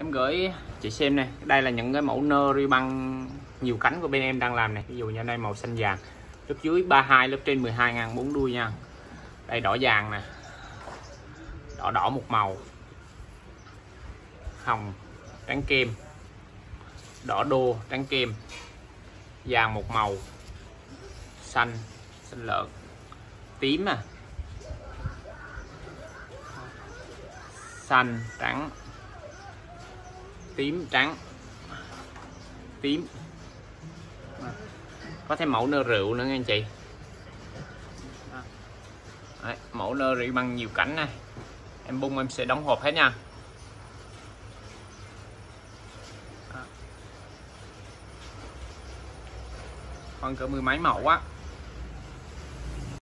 em gửi chị xem này đây là những cái mẫu nơ ri băng nhiều cánh của bên em đang làm này ví dụ như đây màu xanh vàng, lớp dưới 32 lớp trên 12 ngàn bốn đuôi nha. Đây đỏ vàng nè, đỏ đỏ một màu, hồng, trắng kem, đỏ đô, trắng kem, vàng một màu, xanh xanh lợn, tím à xanh, trắng tím trắng. Tím. Có thêm mẫu nơ rượu nữa nha anh chị. Đấy, mẫu nơ rượu bằng nhiều cảnh này em bung em sẽ đóng hộp hết nha. Khoảng cỡ mười mấy mẫu á.